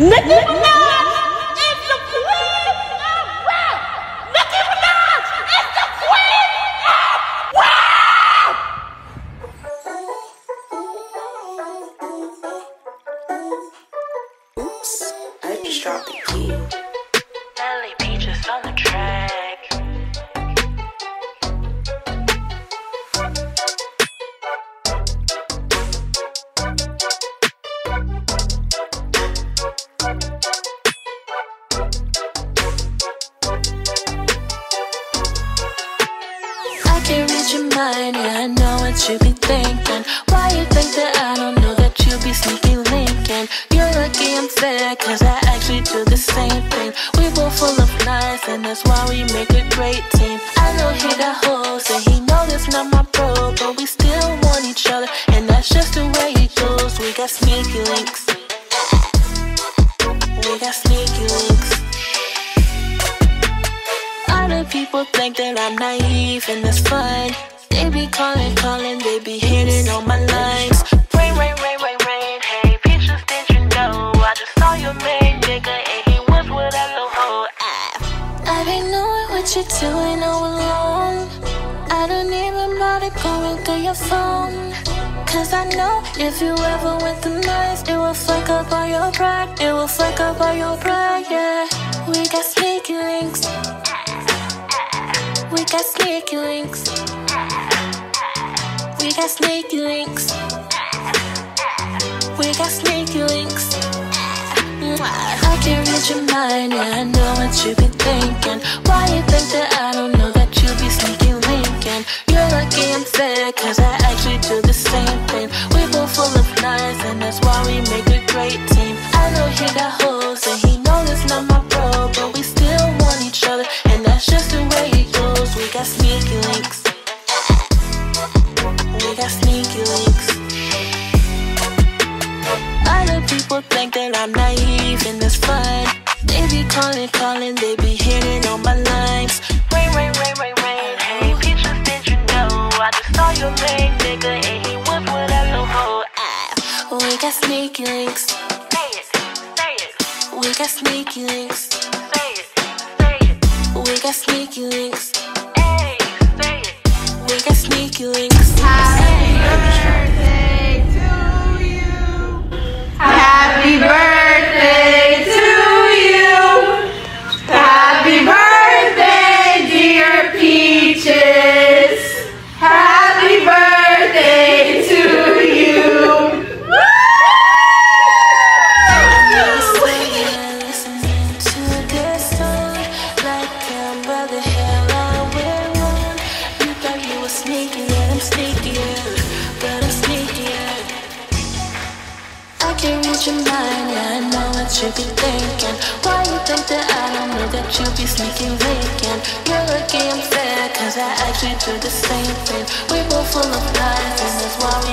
Nicki Minaj is the queen of rap. Nicki Minaj is the queen of rap. Oops, I just dropped the Read your mind, yeah, I know what you be thinking. Why you think that I don't know that you be sneaky linking? You're lucky I'm fair, cause I actually do the same thing. We both full of lies, and that's why we make a great team. I know he got hoes, and he know that's not my bro, but we still want each other, and that's just the way it goes. We got sneaky links. We got sneaky links. Other people think that I'm naive and be calling, calling, they be hitting on my lines. Rain, rain, rain, rain, rain. Hey, Peaches, did you know? I just saw your main nigga and he was with that little hoe. Ah. I be knowing what you're doing all along. I don't even bother going through your phone. Cause I know if you ever went the nice, it will fuck up all your pride. It will fuck up all your pride, yeah. We got sneaky links. Ah, ah. We got sneaky links. We got sneaky links. We got sneaky links. I can read your mind, yeah, I know what you be thinking. Why you think that I don't know that you be sneaky linking? You're lucky I'm fair, cause I actually do the same thing. We both full of lies, and that's why we make a great team. I know he got hoes, and he got sneaky links. Other people think that I'm naive and that's fine. They be calling, calling, they be hitting on my lines. Rain, rain, rain, rain, rain. Hey, Peaches, did you know? I just saw your main nigga and he was with little hoe. Ah, we got sneaky links. Say it, say it, We got sneaky links. say it, say it. We got sneaky links. Hey, say it. We got sneaky links. Your mind, yeah, I know what you be thinking. Why you think that I don't know that you be sneaking linking? You're lucky I'm fair, cause I actually do the same thing. We both full of lies, and that's why we